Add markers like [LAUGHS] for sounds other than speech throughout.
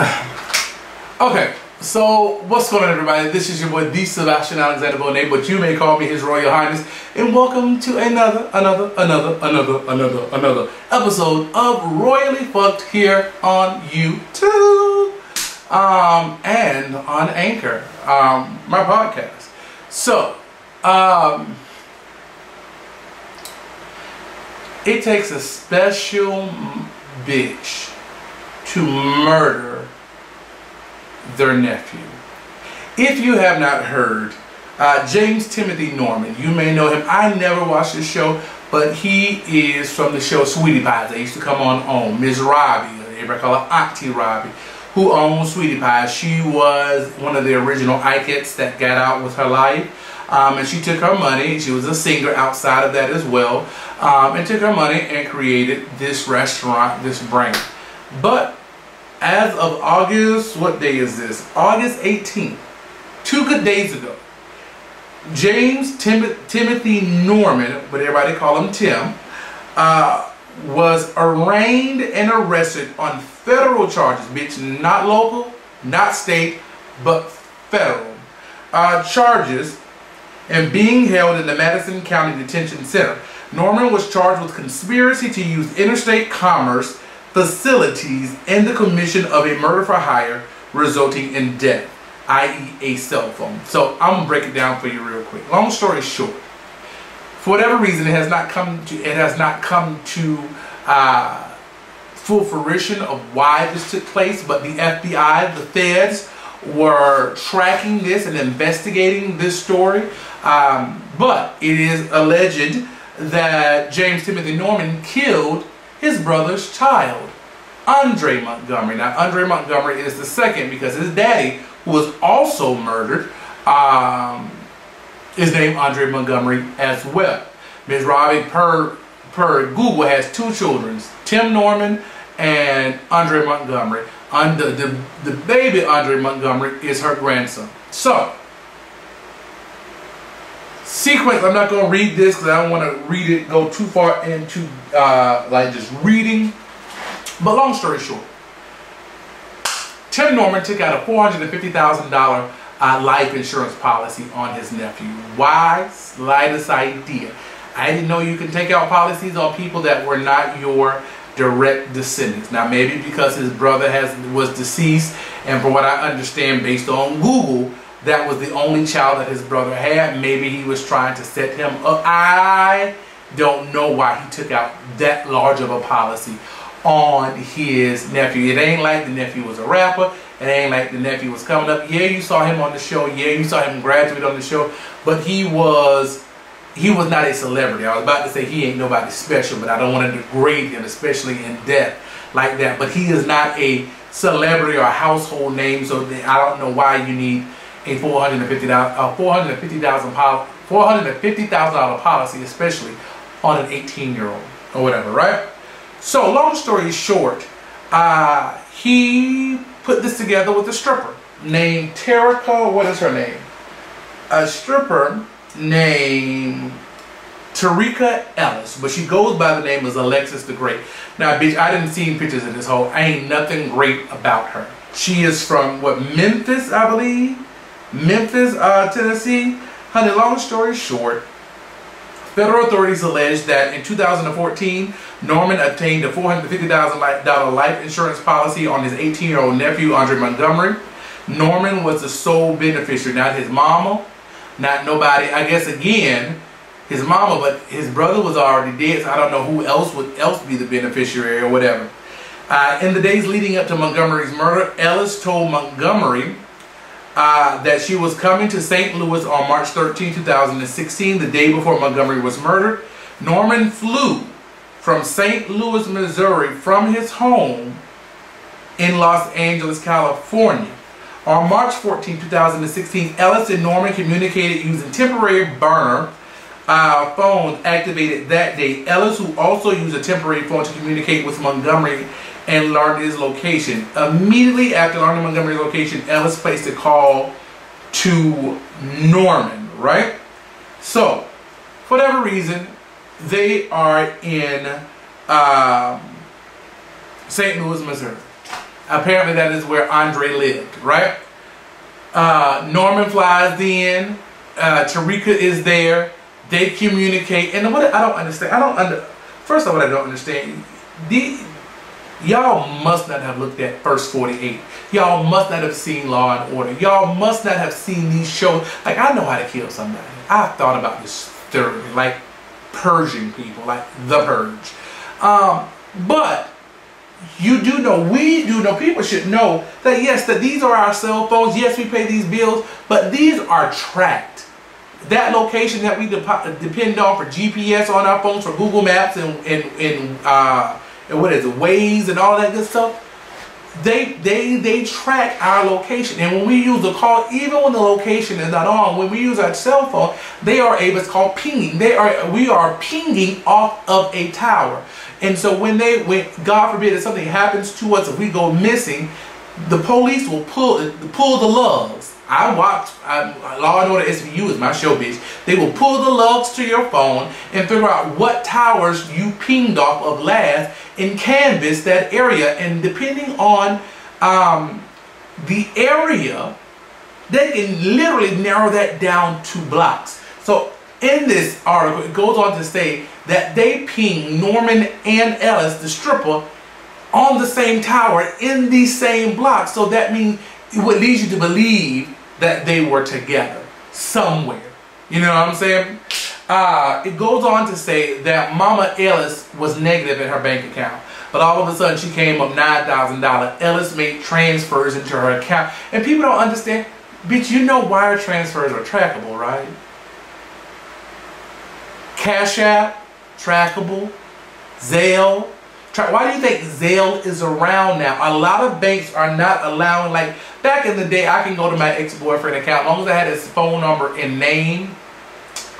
[SIGHS] okay, so what's going on, everybody? This is your boy, the Sebastian Alexander Bonet, but you may call me His Royal Highness, and welcome to another, another, another, another, another, another episode of Rhoyally Phucked here on YouTube, um, and on Anchor, um, my podcast. So, um, it takes a special bitch to murder their nephew. If you have not heard, uh, James Timothy Norman, you may know him. I never watched the show, but he is from the show Sweetie Pie's. They used to come on on Ms. Robbie, everybody call her Auntie Robbie, who owns Sweetie Pie's. She was one of the original Ikettes that got out with her life. Um, and she took her money, she was a singer outside of that as well, um, and took her money and created this restaurant, this brand. But as of August, what day is this? August 18th, two good days ago, James Tim Timothy Norman, but everybody call him Tim, uh, was arraigned and arrested on federal charges, bitch, not local, not state, but federal uh, charges and being held in the Madison County Detention Center. Norman was charged with conspiracy to use interstate commerce facilities and the commission of a murder for hire resulting in death, i.e. a cell phone. So I'm gonna break it down for you real quick. Long story short, for whatever reason, it has not come to it has not come to uh, full fruition of why this took place. But the FBI, the feds, were tracking this and investigating this story. Um, but it is alleged that James Timothy Norman killed his brother's child, Andre Montgomery. Now, Andre Montgomery is the second because his daddy, who was also murdered, um, is named Andre Montgomery as well. Ms. Robbie, per, per Google, has two children, Tim Norman and Andre Montgomery. And the, the, the baby Andre Montgomery is her grandson. So, sequence, I'm not going to read this because I don't want to read it, go too far into uh, like just reading. But long story short, Tim Norman took out a $450,000 uh, life insurance policy on his nephew. Why? Slightest idea. I didn't know you can take out policies on people that were not your direct descendants. Now maybe because his brother has was deceased and from what I understand based on Google, that was the only child that his brother had. Maybe he was trying to set him up. I don't know why he took out that large of a policy on his nephew. It ain't like the nephew was a rapper. It ain't like the nephew was coming up. Yeah, you saw him on the show. Yeah, you saw him graduate on the show. But he was he was not a celebrity. I was about to say he ain't nobody special, but I don't want to degrade him, especially in death like that. But he is not a celebrity or a household name, so I don't know why you need a four hundred and fifty thousand uh, four hundred fifty thousand four hundred fifty thousand dollar policy, especially on an eighteen year old or whatever, right? So long story short, uh, he put this together with a stripper named Terica. What is her name? A stripper named Terica Ellis, but she goes by the name as Alexis the Great. Now, bitch, I didn't see pictures of this whole. I ain't nothing great about her. She is from what Memphis, I believe. Memphis, uh, Tennessee. Honey, long story short, federal authorities allege that in 2014, Norman obtained a $450,000 life insurance policy on his 18-year-old nephew, Andre Montgomery. Norman was the sole beneficiary, not his mama, not nobody. I guess again, his mama, but his brother was already dead, so I don't know who else would else be the beneficiary or whatever. Uh, in the days leading up to Montgomery's murder, Ellis told Montgomery uh, that she was coming to St. Louis on March 13, 2016, the day before Montgomery was murdered. Norman flew from St. Louis, Missouri, from his home in Los Angeles, California. On March 14, 2016, Ellis and Norman communicated using temporary burner uh, phones activated that day. Ellis, who also used a temporary phone to communicate with Montgomery and learned his location. Immediately after learning Montgomery's location, Ellis placed a call to Norman, right? So, for whatever reason, they are in um, St. Louis, Missouri. Apparently, that is where Andre lived, right? Uh, Norman flies in. Uh, Terica is there. They communicate. And what I don't understand, I don't under. First of all, what I don't understand. The, y'all must not have looked at First 48. Y'all must not have seen Law and Order. Y'all must not have seen these shows. Like, I know how to kill somebody. I've thought about this thoroughly. Like, purging people. Like, The Purge. Um, but you do know, we do know, people should know that yes, that these are our cell phones. Yes, we pay these bills, but these are tracked. That location that we depend on for GPS on our phones, for Google Maps and, and, and, uh, and what is it, Waze and all that good stuff, they, they, they track our location. And when we use the call, even when the location is not on, when we use our cell phone, they are able, it's called pinging. They are, we are pinging off of a tower. And so when they, when God forbid if something happens to us, if we go missing, the police will pull pull the lugs. I watch I, Law and Order SVU is my show, bitch. They will pull the lugs to your phone and figure out what towers you pinged off of last and canvas that area. And depending on um, the area, they can literally narrow that down to blocks. So in this article, it goes on to say that they ping Norman and Ellis, the stripper, on the same tower in the same block. So that means it would lead you to believe that they were together somewhere. You know what I'm saying? Uh, it goes on to say that Mama Ellis was negative in her bank account. But all of a sudden she came up $9,000. Ellis made transfers into her account. And people don't understand. Bitch, you know wire transfers are trackable, right? Cash App, trackable. Zelle. Why do you think Zelle is around now? A lot of banks are not allowing, like back in the day, I can go to my ex-boyfriend account. As long as I had his phone number and name,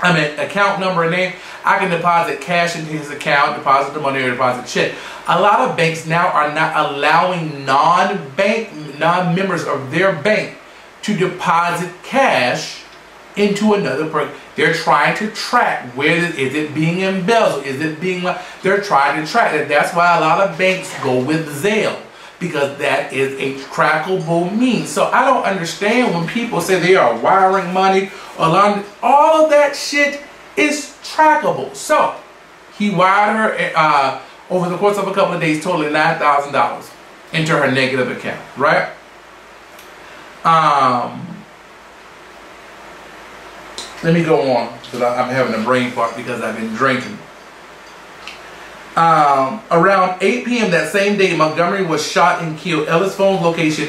I mean account number and name, I can deposit cash into his account, deposit the money or deposit check. A lot of banks now are not allowing non-bank, non-members of their bank to deposit cash into another person. They're trying to track where is it being embezzled? Is it being like they're trying to track it. That's why a lot of banks go with Zelle because that is a trackable means. So I don't understand when people say they are wiring money or all of that shit is trackable. So he wired her uh, over the course of a couple of days, totaling nine thousand dollars into her negative account, right? Um, let me go on because I'm having a brain fart because I've been drinking. Um, around 8 p.m. that same day, Montgomery was shot and killed. Ellis' phone location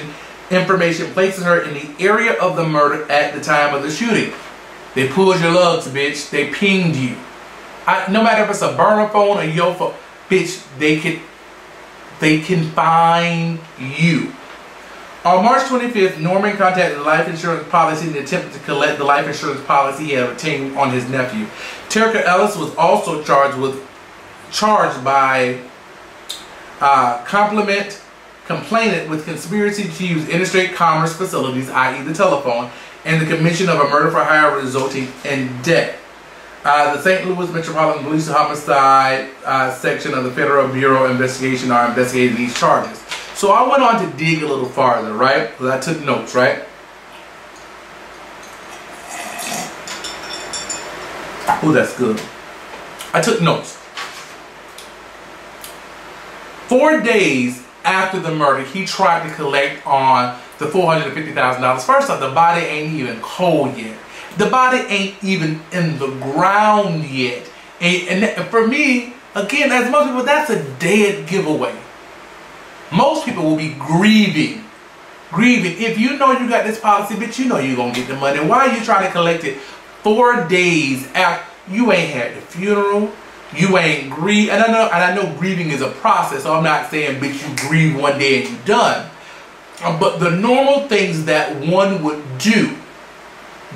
information places her in the area of the murder at the time of the shooting. They pulled your lugs, bitch. They pinged you. I, no matter if it's a burner phone or your phone, bitch, they can they can find you. On March 25th, Norman contacted the life insurance policy and attempted to collect the life insurance policy he had obtained on his nephew. Terica Ellis was also charged with charged by uh, compliment complainant with conspiracy to use interstate commerce facilities, i.e. the telephone, and the commission of a murder for hire resulting in death. Uh, the St. Louis Metropolitan Police Homicide uh, section of the Federal Bureau of Investigation are investigating these charges. So I went on to dig a little farther, right? Because I took notes, right? Oh, that's good. I took notes. Four days after the murder, he tried to collect on the $450,000. First off, the body ain't even cold yet. The body ain't even in the ground yet. And, and for me, again, as most people, that's a dead giveaway. Most people will be grieving. Grieving. If you know you got this policy, bitch, you know you're going to get the money. Why are you trying to collect it four days after you ain't had the funeral? You ain't grieve. And I know, and I know grieving is a process. So I'm not saying, bitch, you grieve one day and you're done. Uh, but the normal things that one would do,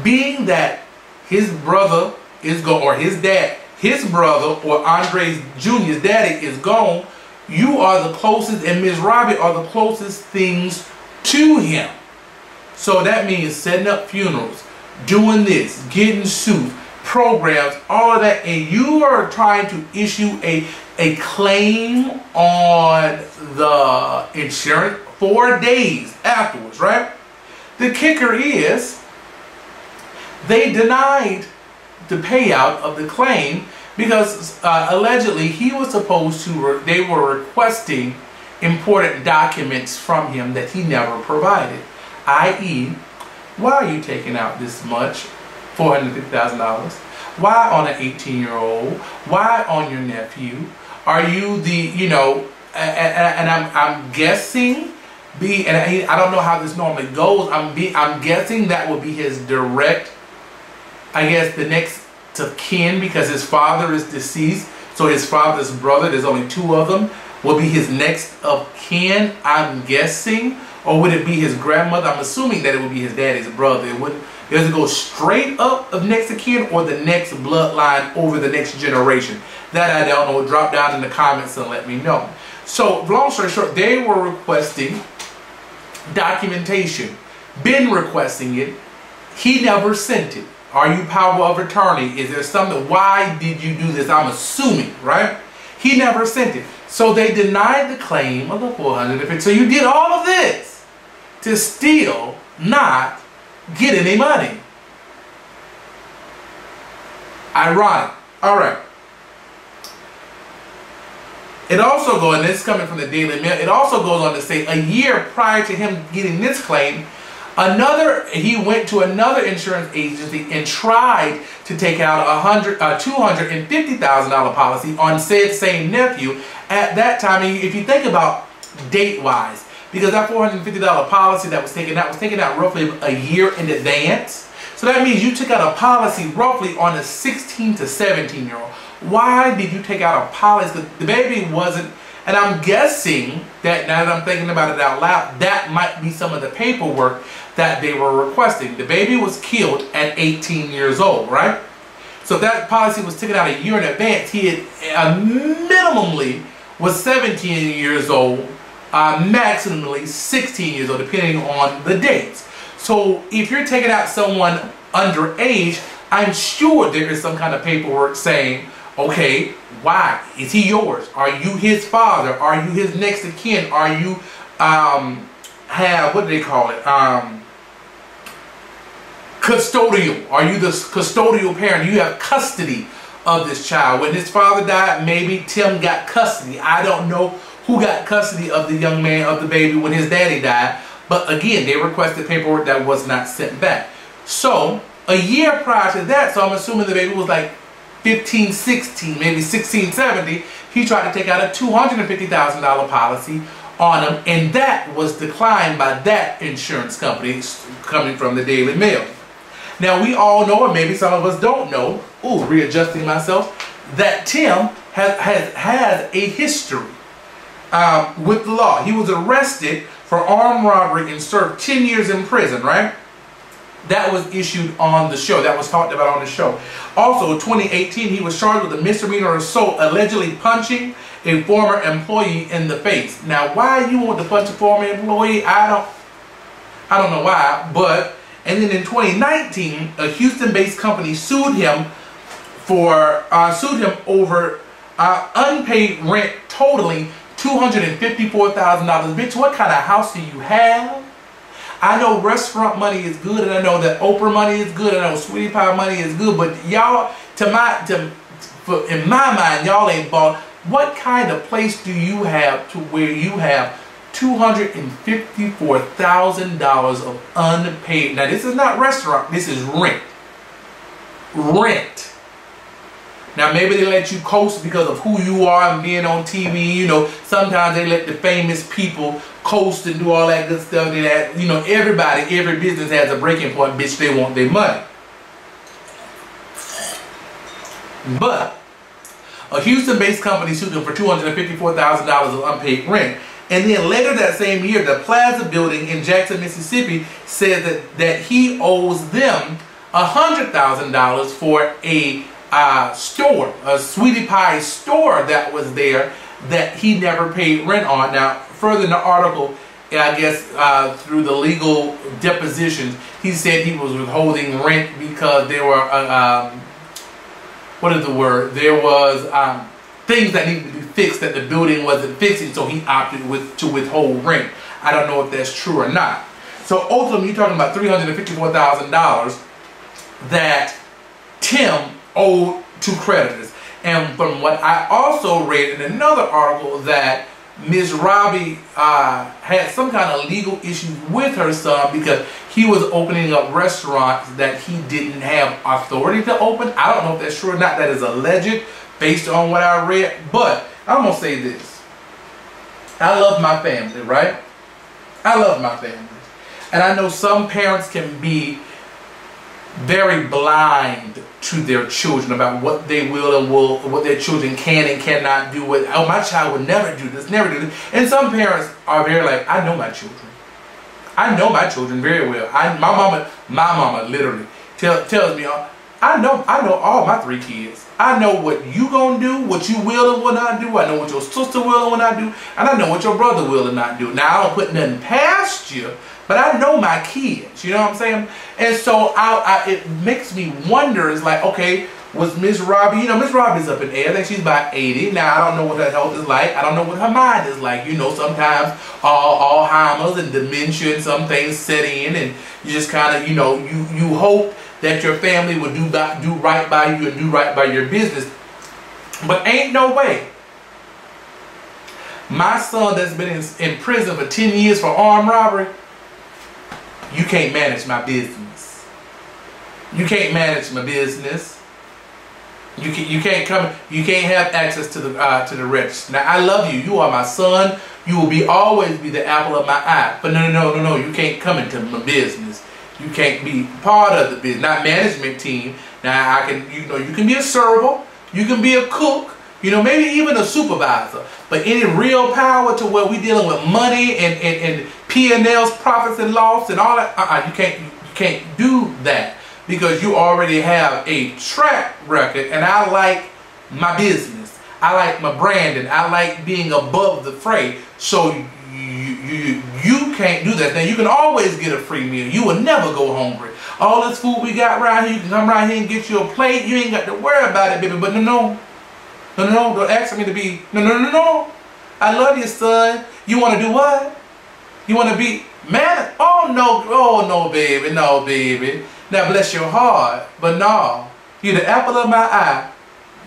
being that his brother is gone, or his dad, his brother, or Andre's Jr.'s daddy is gone, you are the closest, and Ms. Robbie are the closest things to him. So that means setting up funerals, doing this, getting suits, programs, all of that, and you are trying to issue a, a claim on the insurance. four days afterwards, right? The kicker is they denied the payout of the claim because uh, allegedly he was supposed to, they were requesting important documents from him that he never provided, i.e., why are you taking out this much, $450,000? Why on an 18 year old? Why on your nephew? Are you the, you know, and, and I'm, I'm guessing be and I, I don't know how this normally goes. I'm be I'm guessing that will be his direct I guess the next to kin because his father is deceased. So his father's brother, there's only two of them, will be his next of kin, I'm guessing. Or would it be his grandmother? I'm assuming that it would be his daddy's brother. It wouldn't does it go straight up of next of kin or the next bloodline over the next generation? That I don't know. Drop down in the comments and let me know. So long story short, they were requesting documentation. Been requesting it. He never sent it. Are you power of attorney? Is there something? Why did you do this? I'm assuming, right? He never sent it. So they denied the claim of the 450. So you did all of this to still not get any money. Ironic. All right. It also goes, and this is coming from the Daily Mail, it also goes on to say a year prior to him getting this claim, Another, he went to another insurance agency and tried to take out a hundred, a two hundred and fifty thousand dollar policy on said same nephew. At that time, if you think about date wise, because that four hundred and fifty dollar policy that was taken out was taken out roughly a year in advance. So that means you took out a policy roughly on a 16 to 17 year old. Why did you take out a policy? The baby wasn't and I'm guessing that now that I'm thinking about it out loud, that might be some of the paperwork that they were requesting. The baby was killed at 18 years old, right? So that policy was taken out a year in advance. He had uh, minimally was 17 years old, uh, maximally 16 years old, depending on the dates. So if you're taking out someone underage, I'm sure there is some kind of paperwork saying, okay, why? Is he yours? Are you his father? Are you his next of kin? Are you um, have, what do they call it? Um, custodial. Are you the custodial parent? You have custody of this child. When his father died, maybe Tim got custody. I don't know who got custody of the young man, of the baby, when his daddy died. But again, they requested paperwork that was not sent back. So, a year prior to that, so I'm assuming the baby was like 15, 16, maybe 16, 17, he tried to take out a $250,000 policy on him, and that was declined by that insurance company coming from the Daily Mail. Now we all know, or maybe some of us don't know, ooh, readjusting myself, that Tim has, has, has a history um, with the law. He was arrested for armed robbery and served 10 years in prison, right? That was issued on the show. That was talked about on the show. Also, 2018, he was charged with a misdemeanor assault, allegedly punching a former employee in the face. Now, why you want to punch a former employee? I don't, I don't know why, but and then in 2019, a Houston-based company sued him for uh, sued him over uh, unpaid rent totaling $254,000. Bitch, what kind of house do you have? I know restaurant money is good, and I know that Oprah money is good, and I know Sweetie Pie money is good, but y'all, to my, to, in my mind, y'all ain't bought. What kind of place do you have to where you have $254,000 of unpaid. Now, this is not restaurant, this is rent. Rent. Now, maybe they let you coast because of who you are and being on TV. You know, sometimes they let the famous people coast and do all that good stuff. That, you know, everybody, every business has a breaking point, bitch, they want their money. But, a Houston-based company sued them for $254,000 of unpaid rent. And then later that same year, the Plaza building in Jackson, Mississippi said that, that he owes them $100,000 for a uh, store, a Sweetie Pie store that was there that he never paid rent on. Now, further in the article, I guess uh, through the legal depositions, he said he was withholding rent because there were, uh, um, what is the word? There was um, things that needed to be fixed that the building wasn't fixing, so he opted with to withhold rent. I don't know if that's true or not. So ultimately, you're talking about $354,000 that Tim owed to creditors. And from what I also read in another article that Ms. Robbie uh, had some kind of legal issue with her son because he was opening up restaurants that he didn't have authority to open. I don't know if that's true or not. That is alleged based on what I read. But I'm going to say this. I love my family, right? I love my family. And I know some parents can be very blind to their children about what they will and will, what their children can and cannot do. With oh, my child would never do this, never do this. And some parents are very like, I know my children. I know my children very well. I, my mama, my mama, literally tell, tells me, uh, I know, I know all my three kids. I know what you gonna do, what you will and will not do. I know what your sister will and will not do, and I know what your brother will and not do. Now I don't put nothing past you, but I know my kids. You know what I'm saying? And so I, I it makes me wonder. It's like, okay, was Miss Robbie? You know, Miss Robbie's up in age. I think she's about 80 now. I don't know what her health is like. I don't know what her mind is like. You know, sometimes all Alzheimer's and dementia and some things set in, and you just kind of, you know, you you hope that your family will do do right by you and do right by your business. But ain't no way. My son that's been in, in prison for 10 years for armed robbery, you can't manage my business. You can't manage my business. You can you can't come you can't have access to the uh, to the rich. Now I love you. You are my son. You will be always be the apple of my eye. But no no no no no. You can't come into my business. You can't be part of the business, not management team. Now I can, you know, you can be a server, you can be a cook, you know, maybe even a supervisor. But any real power to where we dealing with money and, and, and P&L's profits and loss and all that, uh-uh, you can't you can't do that because you already have a track record and I like my business. I like my branding. I like being above the fray. So you, you can't do that. Now you can always get a free meal. You will never go hungry. All this food we got right here, you can come right here and get you a plate. You ain't got to worry about it, baby. But no, no. No, no, no. Don't ask me to be. No, no, no, no. I love you, son. You want to do what? You want to be man? Oh, no. Oh, no, baby. No, baby. Now, bless your heart. But no. You're the apple of my eye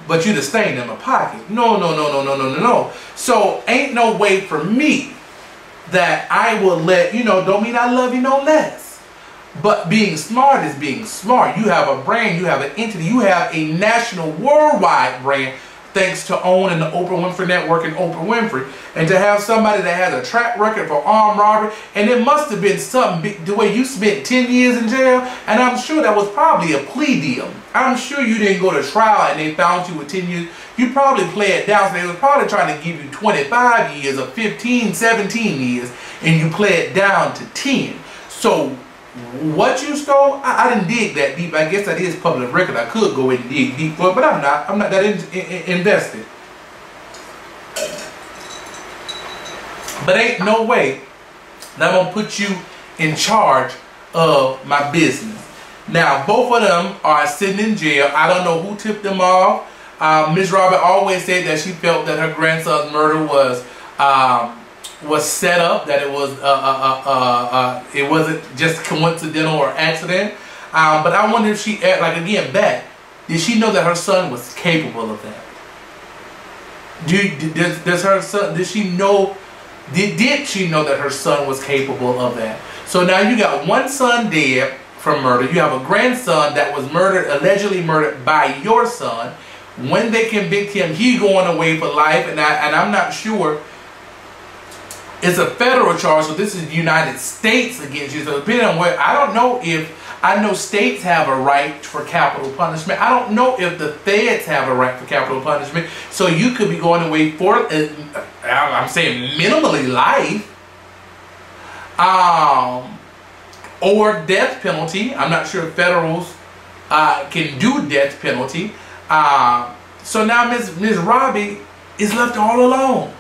but you the stain in my pocket. No, no, no, no, no, no, no, no. So ain't no way for me that I will let, you know, don't mean I love you no less. But being smart is being smart. You have a brand, you have an entity, you have a national, worldwide brand thanks to OWN and the Oprah Winfrey Network and Oprah Winfrey. And to have somebody that has a track record for armed robbery, and it must have been something, the way you spent 10 years in jail, and I'm sure that was probably a plea deal. I'm sure you didn't go to trial and they found you with 10 years. You probably played down, so they were probably trying to give you 25 years or 15, 17 years, and you play it down to 10. So what you stole, I, I, didn't dig that deep. I guess that is public record. I could go and dig deep for it, but I'm not. I'm not that in, in, invested. But ain't no way that I'm gonna put you in charge of my business. Now, both of them are sitting in jail. I don't know who tipped them off. Um, Ms. Robert always said that she felt that her grandson's murder was um, was set up, that it was uh, uh, uh, uh, it wasn't just coincidental or accident. Um, but I wonder if she, like again, back, did she know that her son was capable of that? Do, does, does her son, did she know, did, did she know that her son was capable of that? So now you got one son dead from murder. You have a grandson that was murdered, allegedly murdered by your son. When they convict him, he going away for life. And, I, and I'm not sure it's a federal charge, so this is the United States against you. So depending on what, I don't know if, I know states have a right for capital punishment. I don't know if the feds have a right for capital punishment. So you could be going away for, uh, I'm saying minimally life. Um, or death penalty. I'm not sure federals uh, can do death penalty. Uh, so now Ms. Ms. Robbie is left all alone.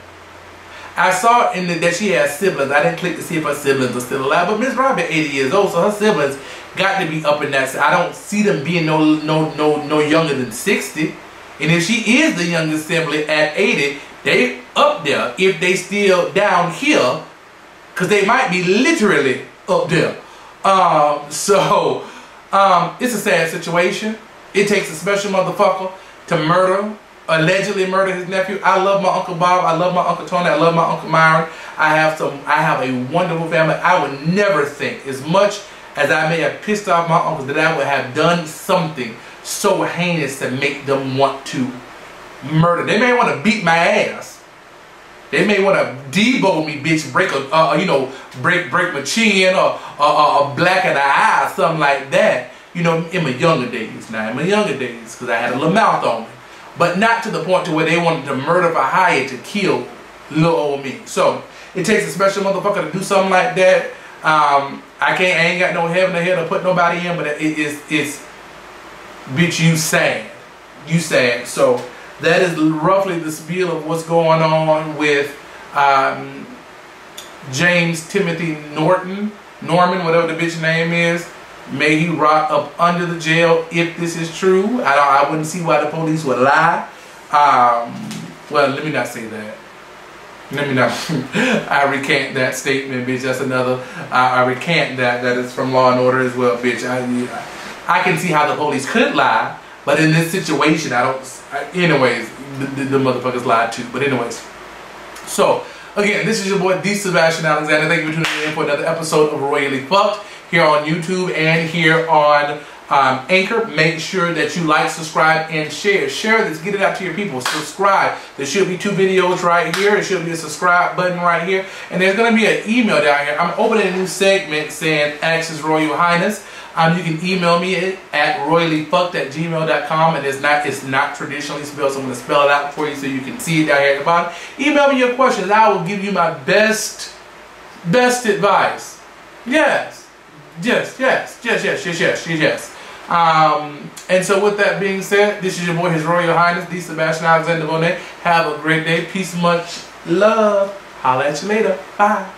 I saw in the, that she has siblings. I didn't click to see if her siblings are still alive, but Miss Robin 80 years old, so her siblings got to be up in that. I don't see them being no no no no younger than 60. And if she is the youngest sibling at 80, they up there if they still down here because they might be literally up there. Um, so um, it's a sad situation. It takes a special motherfucker to murder, allegedly murder his nephew. I love my uncle Bob. I love my uncle Tony. I love my uncle Myron. I have some. I have a wonderful family. I would never think, as much as I may have pissed off my uncles, that I would have done something so heinous to make them want to murder. They may want to beat my ass. They may want to debo me, bitch, break a, uh, you know, break break my chin or, or, or blacken the eye, or something like that. You know, in my younger days. Now, in my younger days, because I had a little mouth on me, but not to the point to where they wanted to murder for hire to kill little old me. So it takes a special motherfucker to do something like that. Um, I can't. I ain't got no heaven or hell to put nobody in, but it is. It's bitch. You sad. You sad. So that is roughly the spiel of what's going on with um, James Timothy Norton, Norman, whatever the bitch name is. May he rot up under the jail if this is true. I don't. I wouldn't see why the police would lie. Um, well, let me not say that. Let me not. [LAUGHS] I recant that statement, bitch. That's another. I, I recant that. That is from Law and Order as well, bitch. I, I can see how the police could lie, but in this situation, I don't. I, anyways, the, the, the motherfuckers lied too. But anyways, so again, this is your boy D. Sebastian Alexander. Thank you for tuning in for another episode of Rhoyally Phucked here on YouTube and here on um, Anchor. Make sure that you like, subscribe, and share. Share this. Get it out to your people. Subscribe. There should be two videos right here. There should be a subscribe button right here. And there's going to be an email down here. I'm opening a new segment saying Access Royal Highness. Um, you can email me at royallyfucked at gmail.com and it's not it's not traditionally spelled, so I'm going to spell it out for you so you can see it down here at the bottom. Email me your questions. I will give you my best, best advice. Yes. Yes, yes, yes, yes, yes, yes, yes, yes. Um, and so with that being said, this is your boy, His Royal Highness, D. Sebastian Alexander Bonet. Have a great day. Peace, much love. Holla at you later. Bye.